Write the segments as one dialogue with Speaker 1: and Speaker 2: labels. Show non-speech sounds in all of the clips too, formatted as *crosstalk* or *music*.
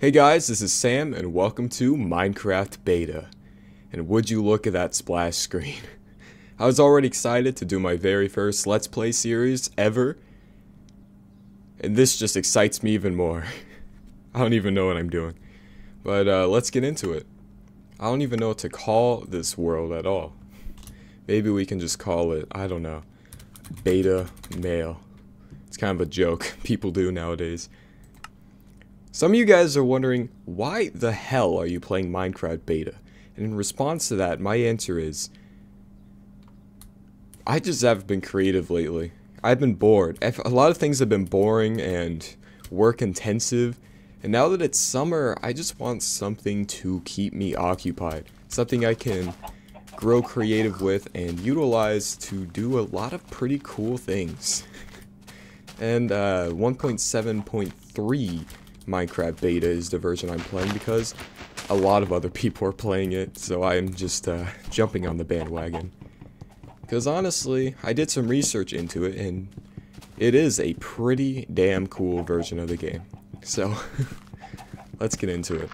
Speaker 1: Hey guys, this is Sam and welcome to Minecraft Beta. And would you look at that splash screen? *laughs* I was already excited to do my very first Let's Play series ever. And this just excites me even more. *laughs* I don't even know what I'm doing. But uh, let's get into it. I don't even know what to call this world at all. Maybe we can just call it, I don't know, Beta Male. It's kind of a joke *laughs* people do nowadays. Some of you guys are wondering, why the hell are you playing Minecraft Beta? And in response to that, my answer is, I just haven't been creative lately. I've been bored. A lot of things have been boring and work intensive. And now that it's summer, I just want something to keep me occupied. Something I can grow creative with and utilize to do a lot of pretty cool things. *laughs* and uh, 1.7.3 Minecraft Beta is the version I'm playing because a lot of other *laughs* people are playing it, so I'm just uh, jumping on the bandwagon. Because honestly, I did some research into it, and it is a pretty damn cool version of the game. So, *laughs* let's get into it.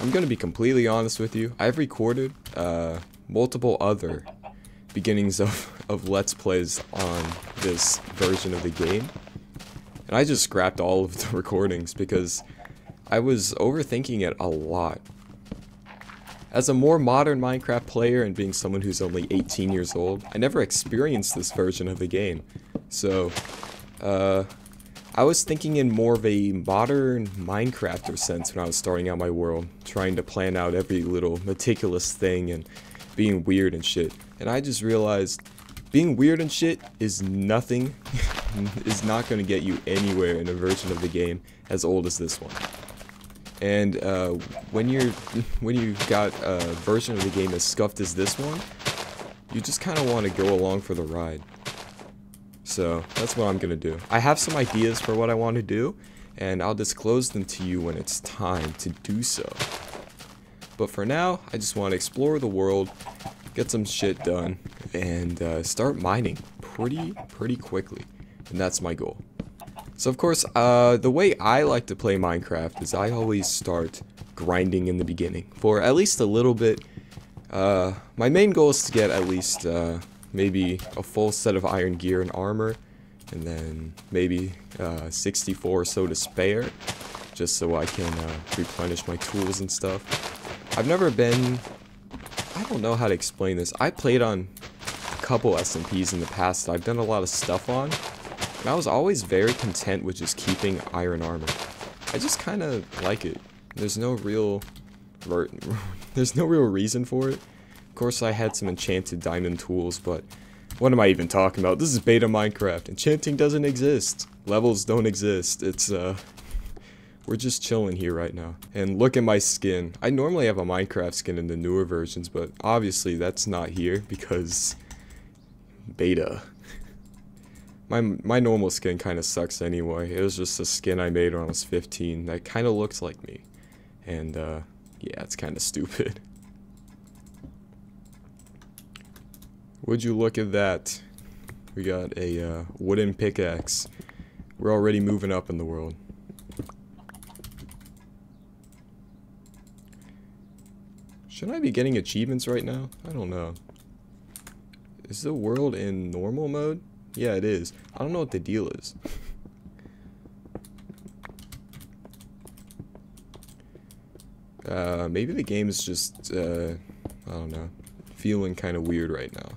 Speaker 1: I'm going to be completely honest with you. I've recorded uh, multiple other beginnings of, of Let's Plays on this version of the game. And I just scrapped all of the *laughs* recordings because I was overthinking it a lot. As a more modern Minecraft player and being someone who's only 18 years old, I never experienced this version of the game. So, uh, I was thinking in more of a modern Minecrafter sense when I was starting out my world, trying to plan out every little meticulous thing and being weird and shit. And I just realized being weird and shit is nothing, is not going to get you anywhere in a version of the game as old as this one. And uh, when you're *laughs* when you've got a version of the game as scuffed as this one, you just kind of want to go along for the ride. So that's what I'm gonna do. I have some ideas for what I want to do, and I'll disclose them to you when it's time to do so. But for now, I just want to explore the world, get some shit done, and uh, start mining pretty pretty quickly, and that's my goal. So of course, uh, the way I like to play Minecraft is I always start grinding in the beginning for at least a little bit. Uh, my main goal is to get at least uh, maybe a full set of iron gear and armor, and then maybe uh, 64 or so to spare, just so I can uh, replenish my tools and stuff. I've never been, I don't know how to explain this. I played on a couple SMPs in the past that I've done a lot of stuff on, and I was always very content with just keeping iron armor. I just kind of like it. There's no real... *laughs* There's no real reason for it. Of course, I had some enchanted diamond tools, but... What am I even talking about? This is beta Minecraft. Enchanting doesn't exist. Levels don't exist. It's, uh... *laughs* We're just chilling here right now. And look at my skin. I normally have a Minecraft skin in the newer versions, but obviously that's not here because... Beta. My, my normal skin kind of sucks anyway. It was just a skin I made when I was 15 that kind of looks like me. And, uh, yeah, it's kind of *laughs* stupid. Would you look at that? We got a uh, wooden pickaxe. We're already moving up in the world. Should I be getting achievements right now? I don't know. Is the world in normal mode? Yeah, it is. I don't know what the deal is. uh, maybe the game is just, uh, I don't know, feeling kind of weird right now.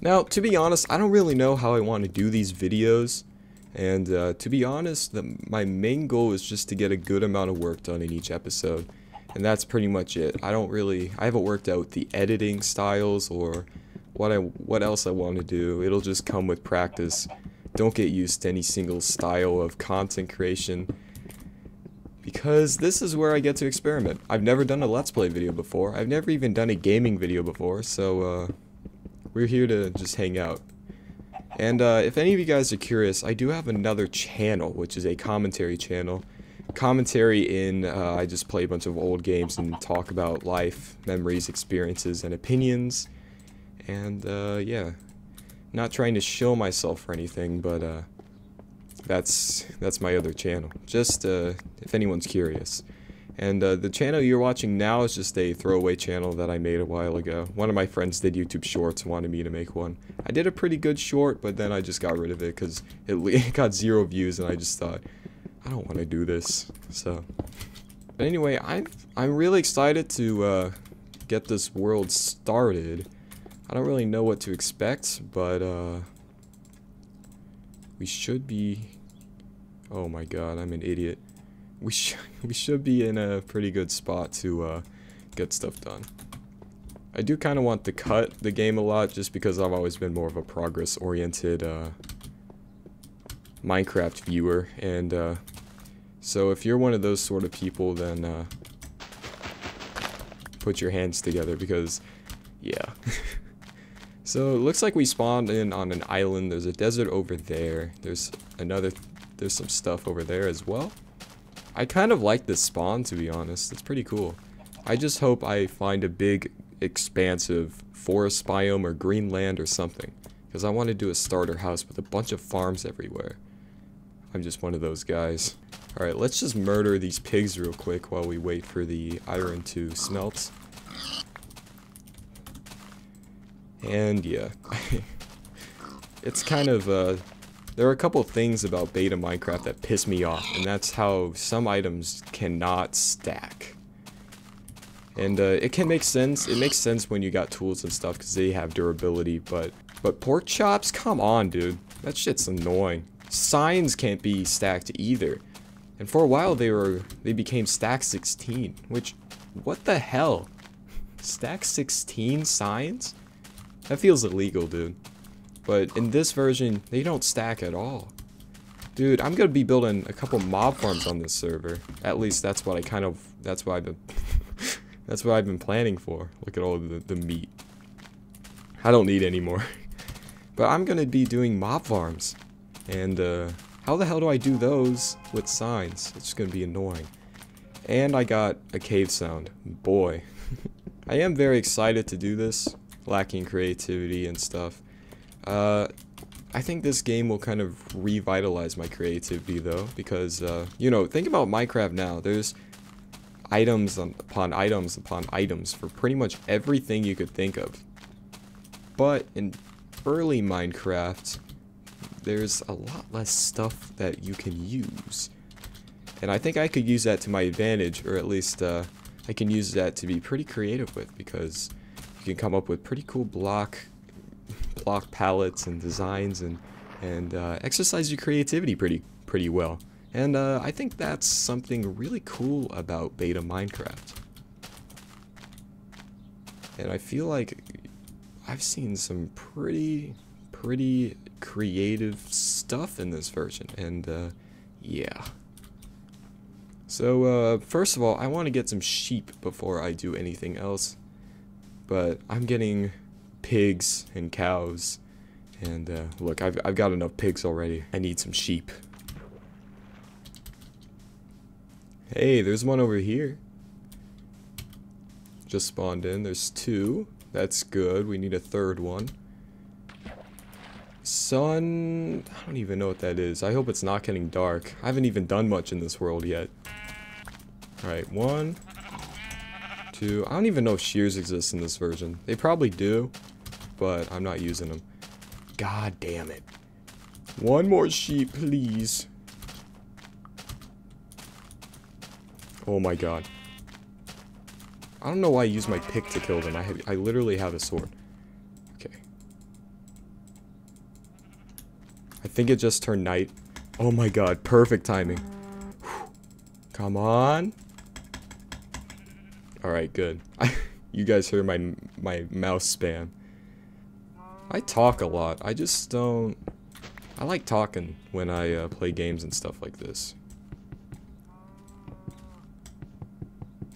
Speaker 1: Now, to be honest, I don't really know how I want to do these videos. And uh, to be honest, the, my main goal is just to get a good amount of work done in each episode. And that's pretty much it. I don't really, I haven't worked out the editing styles or what I, what else I want to do. It'll just come with practice. Don't get used to any single style of content creation because this is where I get to experiment. I've never done a Let's Play video before. I've never even done a gaming video before, so uh, we're here to just hang out. And uh, if any of you guys are curious, I do have another channel, which is a commentary channel. commentary in. Uh, I just play a bunch of old games and talk about life, memories, experiences, and opinions. And uh, yeah, not trying to show myself or anything, but uh, that's that's my other channel. Just uh, if anyone's curious. And uh, the channel you're watching now is just a throwaway channel that I made a while ago. One of my friends did YouTube Shorts and wanted me to make one. I did a pretty good short, but then I just got rid of it because *laughs* it, got zero views and I just thought, I don't want to do this. So, but anyway, I'm, I'm really excited to uh, get this world started. I don't really know what to expect, but uh, we should be... Oh my god, I'm an idiot we should *laughs* we should be in a pretty good spot to uh, get stuff done. I do kind of want to cut the game a lot just because I've always been more of a progress-oriented uh, Minecraft viewer, and uh, so if you're one of those sort of people, then uh, put your hands together because, yeah. *laughs* so it looks like we spawned in on an island. There's a desert over there. There's another. There's some stuff over there as well. I kind of like this spawn, to be honest. It's pretty cool. I just hope I find a big, expansive forest biome or green land or something. Because I want to do a starter house with a bunch of farms everywhere. I'm just one of those guys. Alright, let's just murder these pigs real quick while we wait for the iron to smelt. And yeah. *laughs* it's kind of, uh, there are a couple things about beta Minecraft that piss me off, and that's how some items cannot stack. And uh, it can make sense. It makes sense when you got tools and stuff because they have durability, but but pork chops, come on, dude. That shit's annoying. Signs can't be stacked either. And for a while they were they became stack 16, which what the hell? Stack 16 signs? That feels illegal, dude. But in this version, they don't stack at all. Dude, I'm gonna be building a couple mob farms on this server. At least that's what I kind of, that's what I've been, *laughs* that's what I've been planning for. Look at all the, the meat. I don't need any more. *laughs* but I'm gonna be doing mob farms. And, uh, how the hell do I do those with signs? It's gonna be annoying. And I got a cave sound. Boy. *laughs* I am very excited to do this, lacking creativity and stuff. Uh, I think this game will kind of revitalize my creativity though, because, uh, you know, think about Minecraft now. There's items upon items upon items for pretty much everything you could think of. But in early Minecraft, there's a lot less stuff that you can use. And I think I could use that to my advantage, or at least uh, I can use that to be pretty creative with, because you can come up with pretty cool block block palettes and designs and and uh, exercise your creativity pretty pretty well. And uh, I think that's something really cool about beta Minecraft. And I feel like I've seen some pretty pretty creative stuff in this version and uh, yeah. So uh, first of all, I want to get some sheep before I do anything else. But I'm getting pigs and cows. And uh, look, I've, I've got enough pigs already. I need some sheep. Hey, there's one over here. Just spawned in. There's two. That's good. We need a third one. Sun... I don't even know what that is. I hope it's not getting dark. I haven't even done much in this world yet. Alright, one. Two. I don't even know if shears exist in this version. They probably do but I'm not using them. God damn it. One more sheep, please. Oh my god. I don't know why I use my pick to kill them. I have, I literally have a sword. Okay. I think it just turned night. Oh my god, perfect timing. Whew. Come on. Alright, good. *laughs* you guys heard my my mouse spam. I talk a lot. I just don't... I like talking when I uh, play games and stuff like this.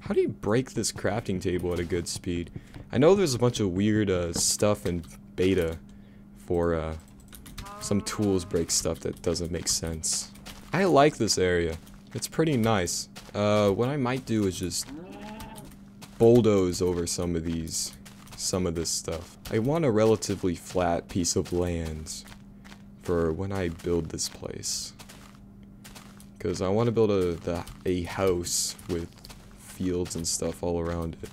Speaker 1: How do you break this crafting table at a good speed? I know there's a bunch of weird uh, stuff in beta for uh, some tools break stuff that doesn't make sense. I like this area. It's pretty nice. Uh, what I might do is just bulldoze over some of these, some of this stuff. I want a relatively flat piece of land for when I build this place. Because I want to build a, the, a house with fields and stuff all around it.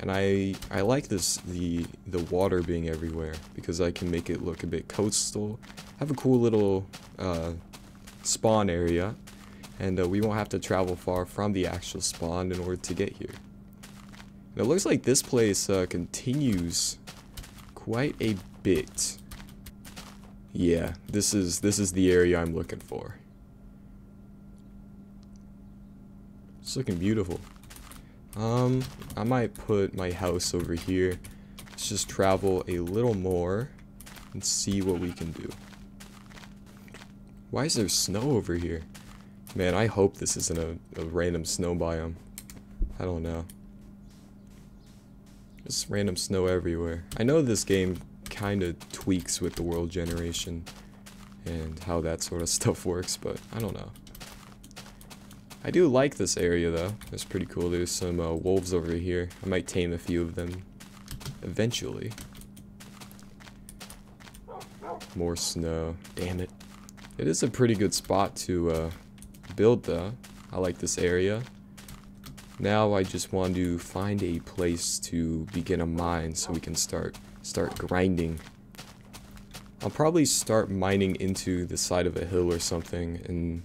Speaker 1: And I I like this the the water being everywhere because I can make it look a bit coastal. Have a cool little uh, spawn area, and uh, we won't have to travel far from the actual spawn in order to get here. It looks like this place uh, continues quite a bit. Yeah, this is this is the area I'm looking for. It's looking beautiful. Um, I might put my house over here. Let's just travel a little more and see what we can do. Why is there snow over here? Man, I hope this isn't a, a random snow biome. I don't know. Just random snow everywhere. I know this game kind of tweaks with the world generation and how that sort of *laughs* stuff works, but I don't know. I do like this area though. It's pretty cool. There's some uh, wolves over here. I might tame a few of them eventually. More snow. Damn it. It is a pretty good spot to uh, build though. I like this area. Now I just want to find a place to begin a mine so we can start start grinding. I'll probably start mining into the side of a hill or something and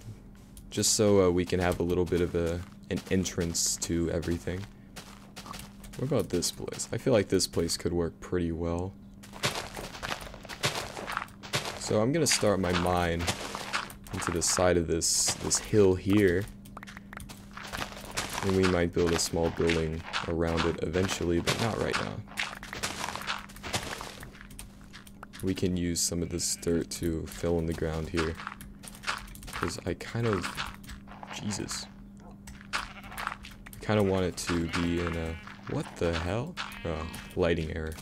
Speaker 1: just so uh, we can have a little bit of a an entrance to everything. What about this place? I feel like this place could work pretty well. So I'm gonna start my mine into the side of this this hill here. And we might build a small building around it eventually, but not right now. We can use some of this dirt to fill in the ground here. Because I kind of... Jesus. I kind of want it to be in a... What the hell? Oh, lighting error.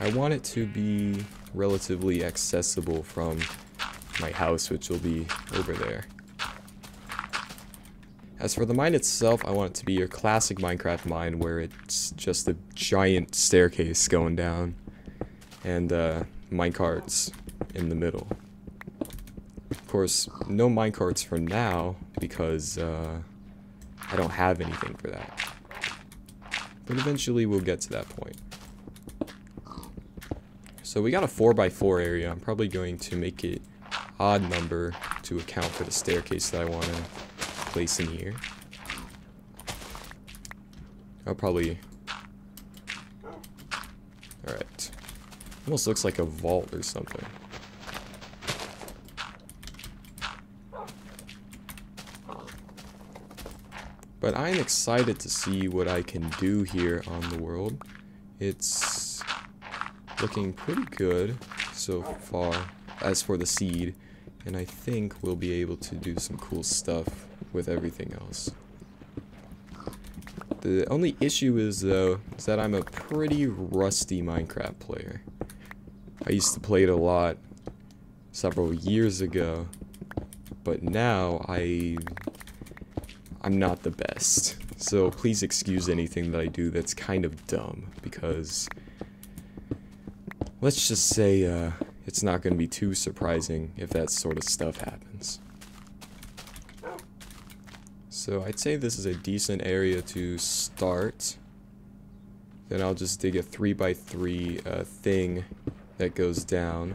Speaker 1: I want it to be relatively accessible from my house, which will be over there. As for the mine itself, I want it to be your classic Minecraft mine where it's just a giant staircase going down and uh, minecarts in the middle. Of course, no minecarts for now because uh, I don't have anything for that. But eventually we'll get to that point. So we got a 4x4 area. I'm probably going to make it odd number to account for the staircase that I want to place in here. I'll probably... Alright. Almost looks like a vault or something. But I'm excited to see what I can do here on the world. It's looking pretty good so far as for the seed. And I think we'll be able to do some cool stuff with everything else. The only issue is, though, is that I'm a pretty rusty Minecraft player. I used to play it a lot several years ago, but now I I'm not the best. So please excuse anything that I do that's kind of dumb because let's just say uh, it's not going to be too surprising if that sort of stuff happens. So I'd say this is a decent area to start. Then I'll just dig a 3x3 uh, thing that goes down.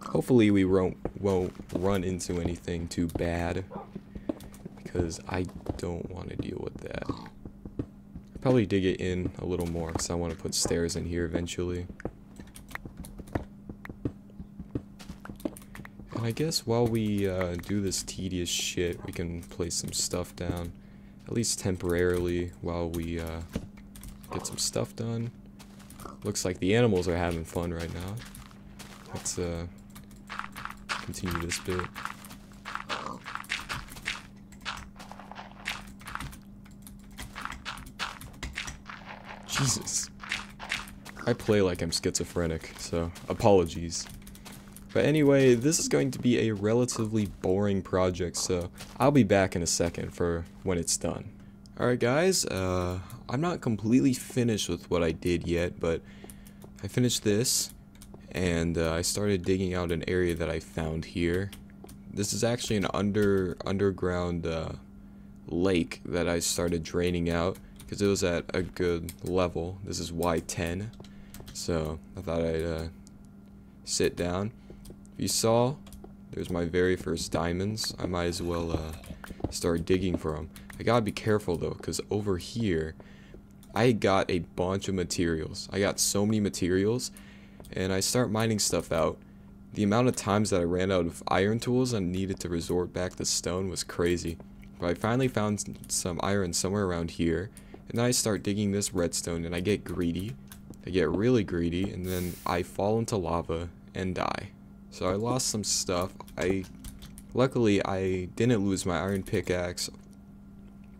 Speaker 1: Hopefully we won't, won't run into anything too bad because I don't want to deal with that. Probably dig it in a little more because I want to put stairs in here eventually. I guess while we uh, do this tedious shit, we can place some stuff down. At least temporarily while we uh, get some stuff done. Looks like the animals are having fun right now. Let's uh, continue this bit. Jesus. I play like I'm schizophrenic, so apologies. But anyway, this is going to be a relatively boring project, so I'll be back in a second for when it's done. Alright guys, uh, I'm not completely finished with what I did yet, but I finished this, and uh, I started digging out an area that I found here. This is actually an under underground uh, lake that I started draining out, because it was at a good level. This is Y10, so I thought I'd uh, sit down you saw, there's my very first diamonds. I might as well uh, start digging for them. I gotta be careful though, because over here, I got a bunch of materials. I got so many materials, and I start mining stuff out. The amount of times that I ran out of iron tools and needed to resort back to stone was crazy. But I finally found some iron somewhere around here, and then I start digging this redstone, and I get greedy. I get really greedy, and then I fall into lava and die. So I lost some stuff. I luckily I didn't lose my iron pickaxe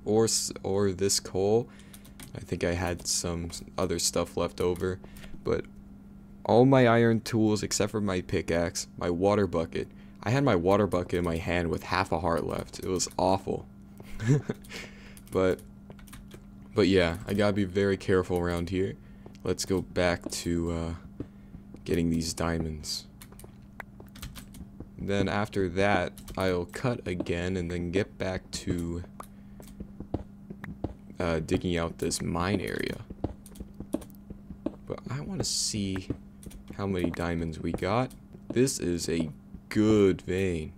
Speaker 1: or or this coal. I think I had some other stuff left over, but all my iron tools except for my pickaxe, my water bucket. I had my water bucket in my hand with half a heart left. It was awful. *laughs* but but yeah, I gotta be very careful around here. Let's go back to uh, getting these diamonds. Then after that, I'll cut again and then get back to uh, digging out this mine area. But I want to see how many diamonds we got. This is a good vein.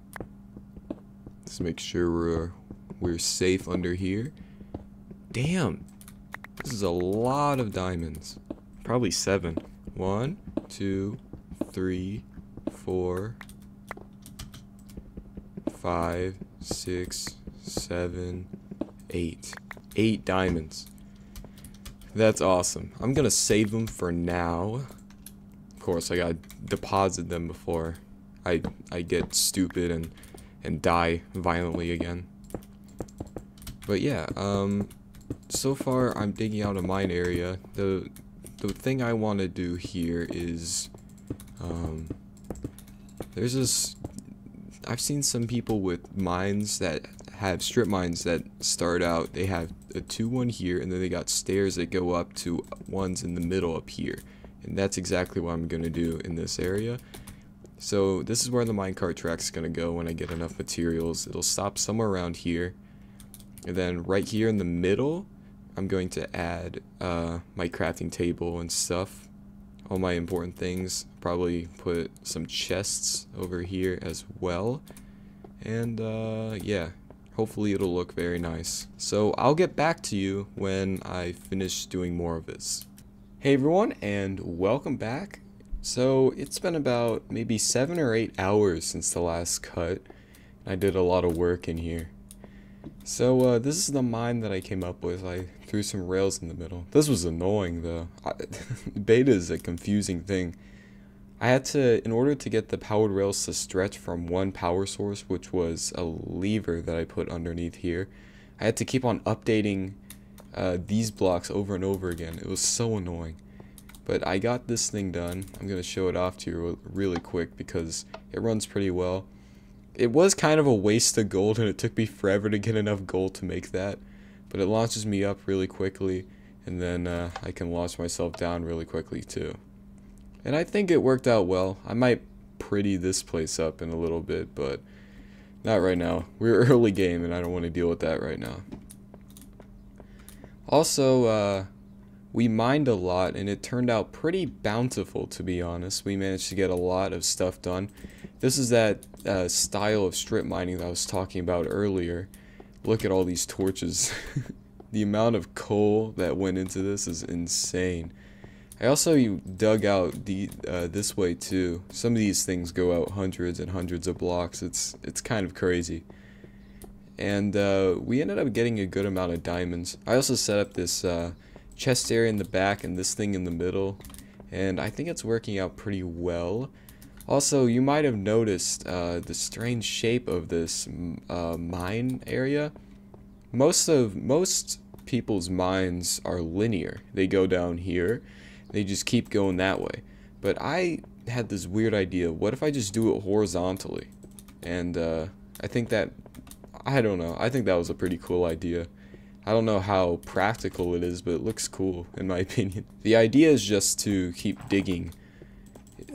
Speaker 1: Let's make sure we're, we're safe under here. Damn, this is a lot of diamonds. Probably seven. One, two, three, four, five, six, seven, eight. Eight diamonds. That's awesome. I'm gonna save them for now. Of course, I gotta deposit them before I I get stupid and and die violently again. But yeah, um, so far I'm digging out a mine area. The the thing I want to do here is, um, there's this I've seen some people with mines that have strip mines that start out, they have a 2-1 here, and then they got stairs that go up to ones in the middle up here. And that's exactly what I'm going to do in this area. So this is where the minecart track is going to go when I get enough materials. It'll stop somewhere around here. And then right here in the middle, I'm going to add uh, my crafting table and stuff all my important things. Probably put some chests over here as well. And uh, yeah, hopefully it'll look very nice. So I'll get back to you when I finish doing more of this. Hey everyone, and welcome back. So it's been about maybe seven or eight hours since the last cut. I did a lot of work in here. So uh, this is the mine that I came up with. I threw some rails in the middle. This was annoying though. I, *laughs* beta is a confusing thing. I had to, in order to get the powered rails to stretch from one power source, which was a lever that I put underneath here, I had to keep on updating uh, these blocks over and over again. It was so annoying. But I got this thing done. I'm going to show it off to you really quick because it runs pretty well it was kind of a waste of gold and it took me forever to get enough gold to make that. But it launches me up really quickly and then uh, I can launch myself down really quickly too. And I think it worked out well. I might pretty this place up in a little bit, but not right now. *laughs* We're early game and I don't want to deal with that right now. Also, uh, we mined a lot and it turned out pretty bountiful to be honest. We managed to get a lot of stuff done. This is that uh, style of strip mining that I was talking about earlier. Look at all these torches. *laughs* the amount of coal that went into this is insane. I also dug out the uh, this way too. Some of these things go out hundreds and hundreds of blocks. It's it's kind of crazy. And uh, we ended up getting a good amount of diamonds. I also set up this uh, chest area in the back and this thing in the middle. And I think it's working out pretty well. Also, you might have noticed uh, the strange shape of this uh, mine area. Most of most people's mines are linear. They go down here, they just keep going that way. But I had this weird idea. What if I just do it horizontally? And uh, I think that, I don't know, I think that was a pretty cool idea. I don't know how practical it is, but it looks cool in my *laughs* opinion. The idea is just to keep digging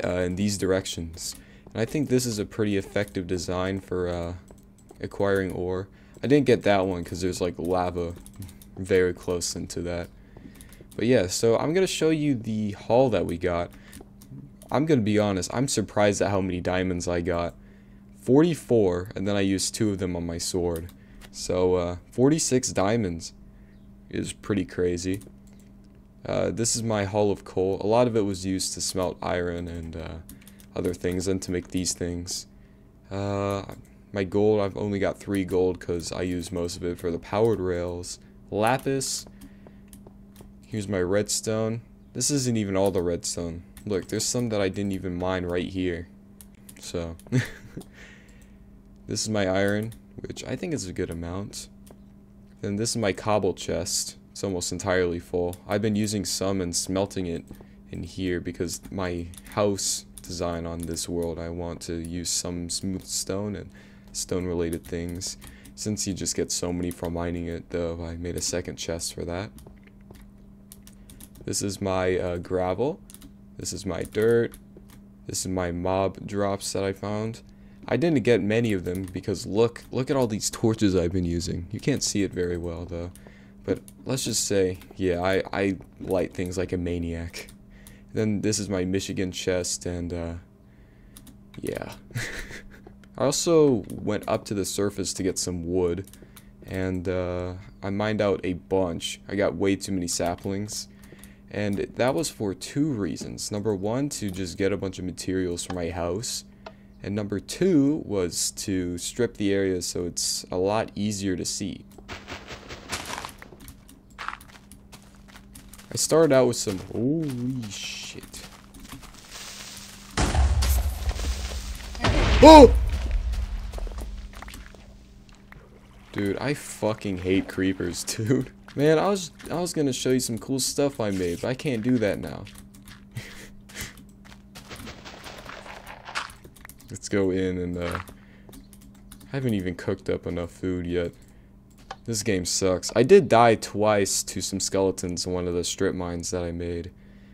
Speaker 1: uh, in these directions. And I think this is a pretty effective design for uh, acquiring ore. I didn't get that one because there's like lava very close into that. But yeah, so I'm going to show you the haul that we got. I'm going to be honest, I'm surprised at how many diamonds I got. 44, and then I used two of them on my sword. So, uh, 46 diamonds is pretty crazy. Uh, this is my haul of coal. A lot of it was used to smelt iron and uh, other things and to make these things. Uh, my gold, I've only got three gold because I use most of it for the powered rails. Lapis. Here's my redstone. This isn't even all the redstone. Look, there's some that I didn't even mine right here. So, *laughs* this is my iron, which I think is a good amount. Then this is my cobble chest. It's almost entirely full. I've been using some and smelting it in here because my house design on this world, I want to use some smooth stone and stone related things. Since you just get so many from mining it, though, I made a second chest for that. This is my uh, gravel. This is my dirt. This is my mob drops that I found. I didn't get many of them because look, look at all these torches I've been using. You can't see it very well though. But let's just say, yeah, I, I light things like a maniac. Then this is my Michigan chest and uh, yeah. *laughs* I also went up to the surface to get some wood and uh, I mined out a bunch. I got way too many saplings and that was for two reasons. Number one, to just get a bunch of materials for my house. And number two was to strip the area so it's a lot easier to see. I started out with some... Holy shit. Oh! Dude, I fucking hate creepers, *laughs* dude. Man, I was I was gonna show you some cool stuff I made, but I can't do that now. *laughs* Let's go in and uh I haven't even cooked up enough food yet. This game sucks. I did die twice to some skeletons in one of the strip mines that I made.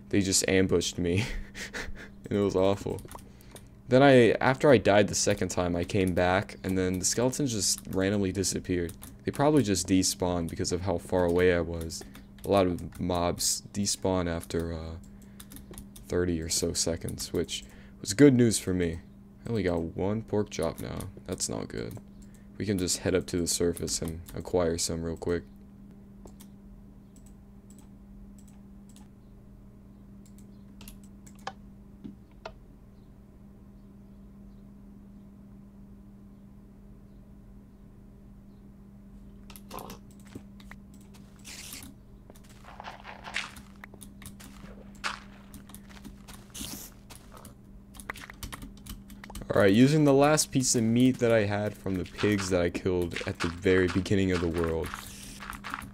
Speaker 1: They just ambushed me. *laughs* and it was awful. Then I, after I died the second time, I came back, and then the skeletons just randomly disappeared. They probably just despawned because of how far away I was. A lot of mobs despawn after uh, 30 or so seconds, which was good news for me. I only got one pork chop now. That's not good. We can just head up to the surface and acquire some real quick. Alright, using the last piece of meat that I had from the pigs that I killed at the very beginning of the world.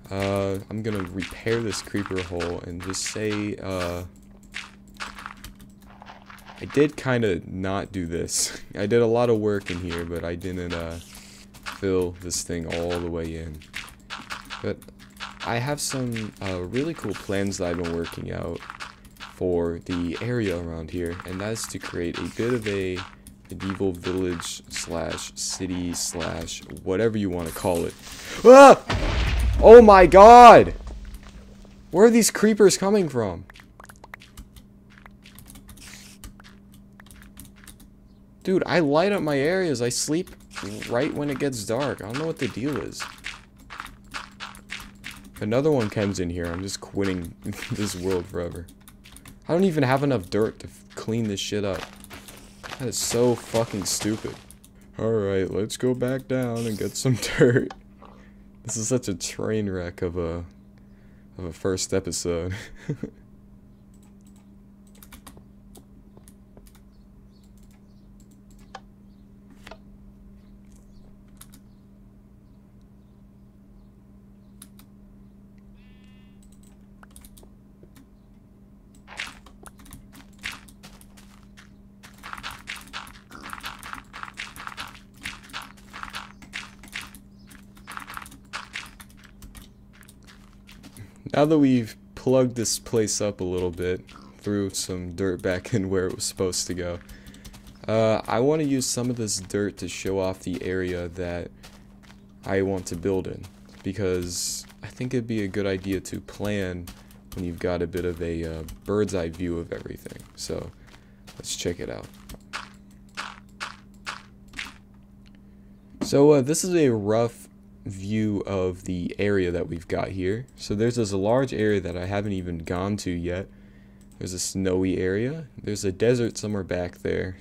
Speaker 1: Uh, I'm gonna repair this creeper hole and just say, uh... I did kind of not do this. *laughs* I did a lot of work in here, but I didn't, uh, fill this thing all the way in. But I have some, uh, really cool plans that I've been working out for the area around here, and that is to create a bit of a medieval village slash city slash whatever you want to call it. Ah! Oh my god! Where are these creepers coming from? Dude, I light up my areas. I sleep right when it gets dark. I don't know what the deal is. Another one comes in here. I'm just quitting *laughs* this world forever. I don't even have enough dirt to clean this shit up. That is so fucking stupid. Alright, let's go back down and get some *laughs* dirt. This is such a train wreck of a of a first episode. *laughs* now that we've plugged this place up a little bit, threw some dirt back in where it was supposed to go, uh, I want to use some of this dirt to show off the area that I want to build in. Because I think it'd be a good idea to plan when you've got a bit of a uh, bird's eye view of everything. So let's check it out. So uh, this is a rough view of the area that we've got here. So there's this large area that I haven't even gone to yet. There's a snowy area. There's a desert somewhere back there.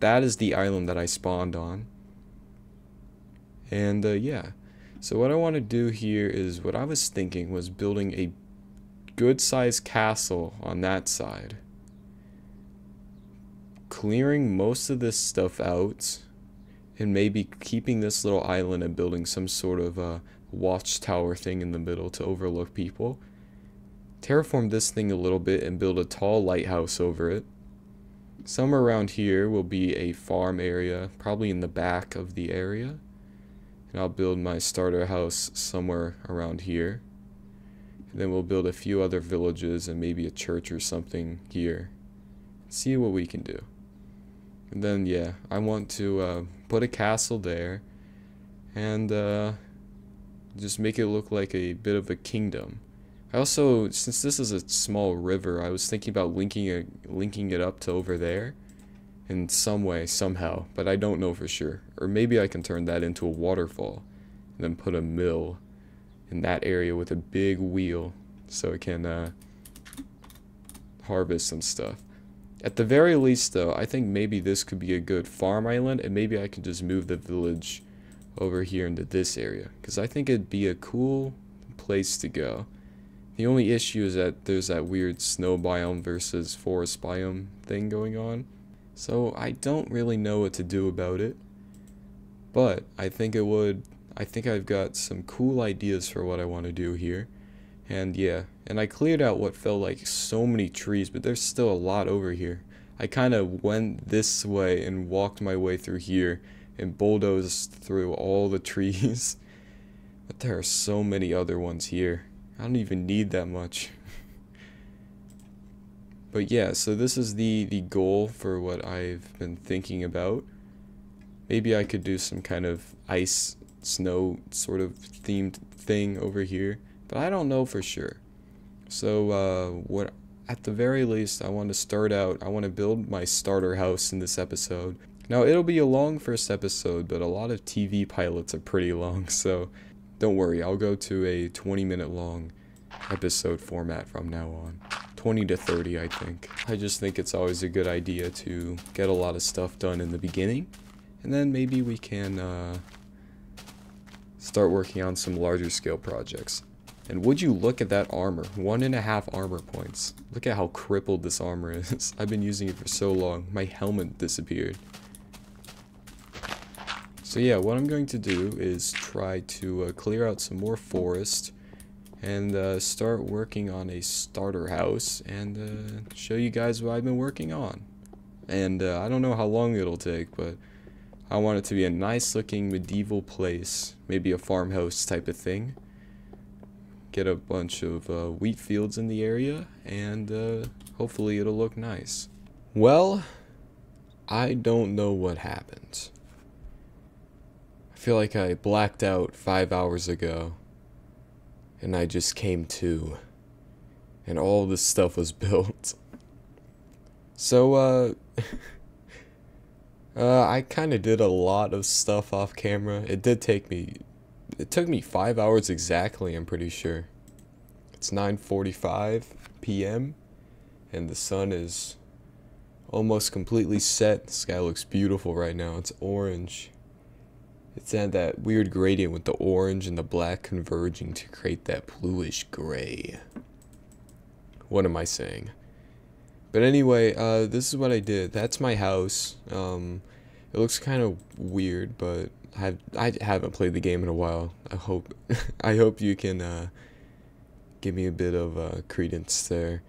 Speaker 1: That is the island that I spawned on. And uh, yeah. So what I want to do here is what I was thinking was building a good sized castle on that side. Clearing most of this stuff out and maybe keeping this little island and building some sort of a watchtower thing in the middle to overlook people. Terraform this thing a little bit and build a tall lighthouse over it. Somewhere around here will be a farm area, probably in the back of the area. And I'll build my starter house somewhere around here. And then we'll build a few other villages and maybe a church or something here. See what we can do. And then, yeah, I want to uh, put a castle there and uh, just make it look like a bit of a kingdom. I also, since this is a small river, I was thinking about linking it, linking it up to over there in some way, somehow, but I don't know for sure. Or maybe I can turn that into a waterfall and then put a mill in that area with a big wheel so it can uh, harvest some stuff. At the very least, though, I think maybe this could be a good farm island, and maybe I can just move the village over here into this area, because I think it'd be a cool place to go. The only issue is that there's that weird snow biome versus forest biome thing going on, so I don't really know what to do about it, but I think it would, I think I've got some cool ideas for what I want to do here. And yeah, and I cleared out what felt like so many trees, but there's still a lot over here. I kind of went this way and walked my way through here and bulldozed through all the *laughs* trees. but there are so many other ones here. I don't even need that much. *laughs* but yeah, so this is the, the goal for what I've been thinking about. Maybe I could do some kind of ice, snow sort of themed thing over here. But I don't know for sure. So uh, what at the very least I want to start out I want to build my starter house in this episode. Now it'll be a long first episode, but a lot of TV pilots are pretty long, *laughs* so don't worry, I'll go to a 20 minute long episode format from now on. 20 to 30 I think. I just think it's always a good idea to get a lot of stuff done in the beginning and then maybe we can uh, start working on some larger scale projects. And would you look at that armor? One and a half armor points. Look at how crippled this armor *laughs* is. I've been using it for so long. My helmet disappeared. So yeah, what I'm going to do is try to uh, clear out some more forest and uh, start working on a starter house and uh, show you guys what I've been working on. And uh, I don't know how long it'll take, but I want it to be a nice looking medieval place, maybe a farmhouse type of thing get a bunch of uh, wheat fields in the area, and uh, hopefully it'll look nice. Well, I don't know what happened. I feel like I blacked out five hours ago, and I just came to, and all this stuff was *laughs* built. So, uh, *laughs* uh I kind of did a lot of stuff off camera. It did take me it took me five hours exactly, I'm pretty sure. It's 9.45 p.m. and the sun is almost completely set. The sky looks beautiful right now. It's orange. It's at that weird gradient with the orange and the black converging to create that bluish gray. What am I saying? But anyway, uh, this is what I did. That's my house. Um, it looks kind of weird, but I've, I haven't played the game in a while. I hope *laughs* I hope you can uh, give me a bit of uh, credence there.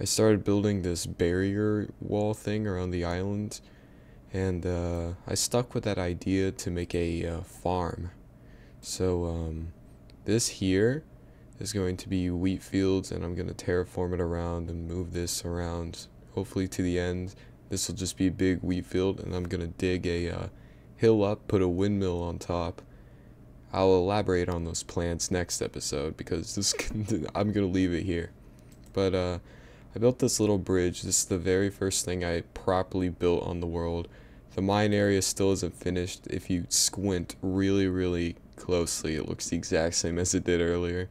Speaker 1: I started building this barrier wall thing around the island, and uh, I stuck with that idea to make a uh, farm. So um, this here is going to be wheat fields and I'm going to terraform it around and move this around hopefully to the end this will just be a big wheat field and I'm going to dig a uh, hill up put a windmill on top. I'll elaborate on those plants next episode because this *laughs* I'm to leave it here. But uh, I built this little bridge. This is the very first thing I properly built on the world. The mine area still isn't finished. If you squint really really closely it looks the exact same as it did earlier.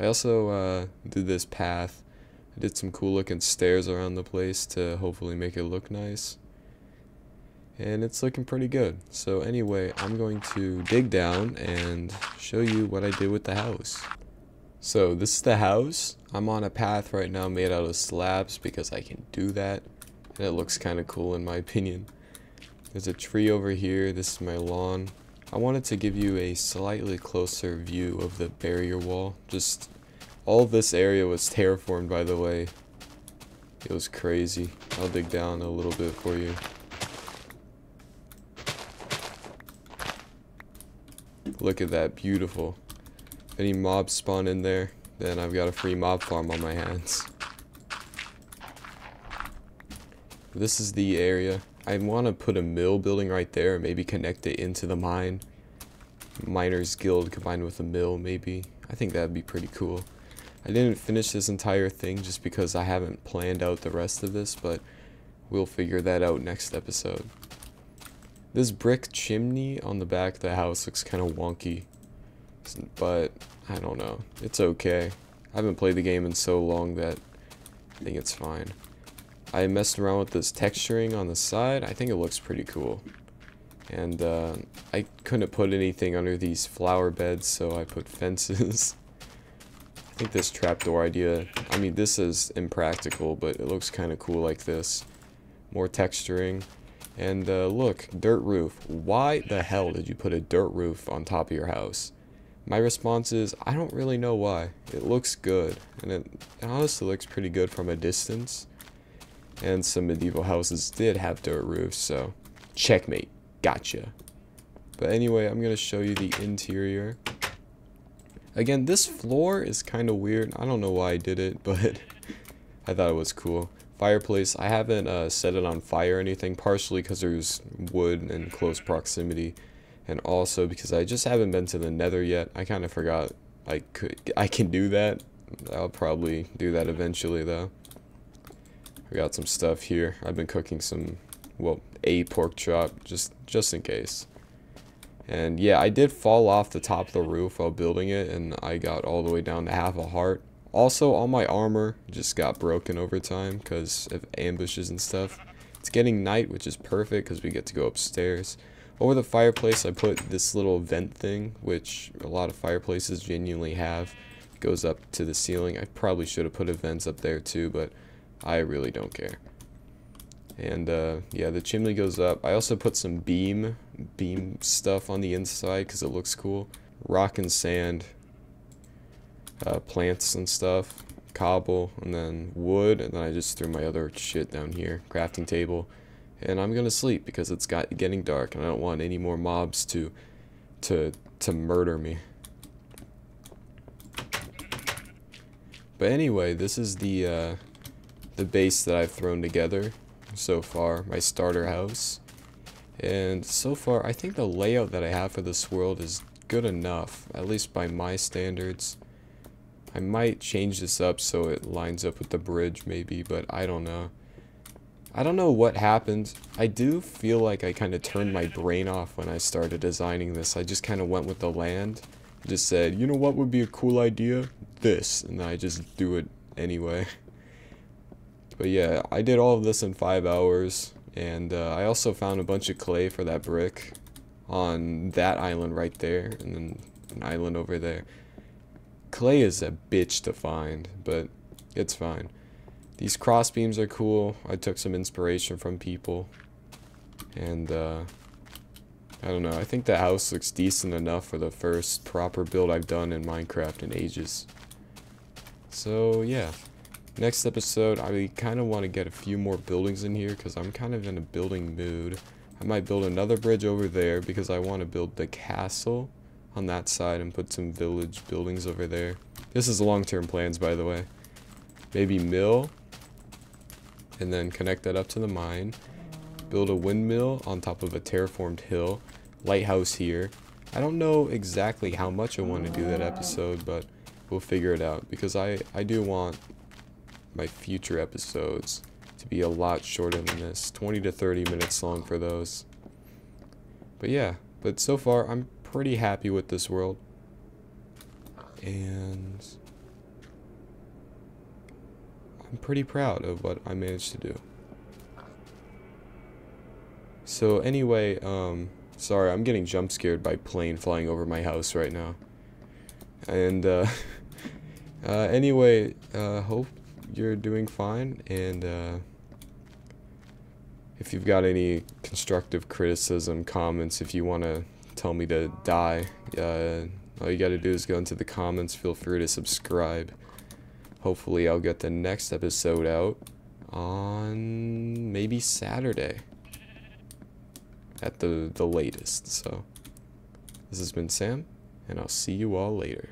Speaker 1: I also uh, did this path. I did some cool looking stairs around the place to hopefully make it look nice. And it's looking pretty good. So anyway, I'm going to dig down and show you what I did with the house. So this is the house. I'm on a path right now made out of slabs because I can do that. And it looks kind of cool in my *laughs* opinion. There's a tree over here. This is my lawn. I wanted to give you a slightly closer view of the barrier wall. Just all this area was terraformed by the way. It was crazy. I'll dig down a little bit for you. Look at that, beautiful. If any mobs spawn in there, then I've got a free mob farm on my hands. This is the area. I want to put a mill building right there, and maybe connect it into the mine. Miners Guild combined with a mill, maybe. I think that'd be pretty cool. I didn't finish this entire thing just because I haven't planned out the rest of this, but we'll figure that out next episode. This brick chimney on the back of the house looks kind of wonky, but I don't know. It's okay. I haven't played the game in so long that I think it's fine. I messed around with this texturing on the side. I think it looks pretty cool. And uh, I couldn't put anything under these flower beds, so I put *laughs* fences. I think this trapdoor idea, I mean, this is impractical, but it looks kind of cool like this. More texturing. And uh, look, dirt roof. Why the hell did you put a dirt roof on top of your house? My response is, I don't really know why. It looks good, and it, it honestly looks pretty good from a distance. And some medieval houses did have dirt roofs, so checkmate. Gotcha. But anyway, I'm going to show you the interior. Again, this floor is kind of weird. I don't know why I did it, *laughs* but I thought it was cool. Fireplace, I haven't uh, set it on fire or anything, partially because there's wood in close proximity, and also because I just haven't been to the nether yet. I kind of forgot I could I can do that. I'll probably do that eventually though. I got some stuff here. I've been cooking some, well, a pork chop just just in case. And yeah, I did fall off the top of the roof while building it, and I got all the way down to half a heart. Also, all my armor just got broken over time because of ambushes and stuff. It's getting night, which is perfect because we get to go upstairs. Over the fireplace, I put this little vent thing, which a lot of fireplaces genuinely have. It goes up to the ceiling. I probably should have put a vents up there too, but I really don't care. And uh, yeah, the chimney goes up. I also put some beam, beam stuff on the inside because it looks cool. Rock and sand, uh, plants and stuff, cobble, and then wood. And then I just threw my other shit down here, crafting table. And I'm gonna sleep because it's got getting dark, and I don't want any more mobs to, to, to murder me. But anyway, this is the uh, the base that I've thrown together so far, my starter house. And so far, I think the layout that I have for this world is good enough, at least by my standards. I might change this up so it lines up with the bridge maybe, but I don't know. I don't know what happened. I do feel like I kind of turned my brain off when I started designing this. I just kind of went with the land. Just said, you know what would be a cool idea? This. And I just do it anyway. *laughs* But yeah, I did all of this in five hours. And uh, I also found a bunch of clay for that brick on that island right there. And then an island over there. Clay is a bitch to find, but it's fine. These cross beams are cool. I took some inspiration from people. And, uh, I don't know. I think the house looks decent enough for the first proper build I've done in Minecraft in ages. So, yeah. Next episode, I kind of want to get a few more buildings in here because I'm kind of in a building mood. I might build another bridge over there because I want to build the castle on that side and put some village buildings over there. This is long-term plans, by the way. Maybe mill, and then connect that up to the mine. Build a windmill on top of a terraformed hill. Lighthouse here. I don't know exactly how much I want to do that episode, but we'll figure it out because I, I do want my future episodes to be a lot shorter than this 20 to 30 minutes long for those but yeah but so far I'm pretty happy with this world. And I'm pretty proud of what I managed to do. So anyway um sorry I'm getting jump scared by plane flying over my house right now. And uh *laughs* Uh, anyway, uh, hope you're doing fine, and uh, if you've got any constructive criticism, comments, if you want to tell me to die, uh, all you got to do is go into the comments. Feel free to subscribe. Hopefully, I'll get the next episode out on maybe Saturday at the the latest. So, this has been Sam, and I'll see you all later.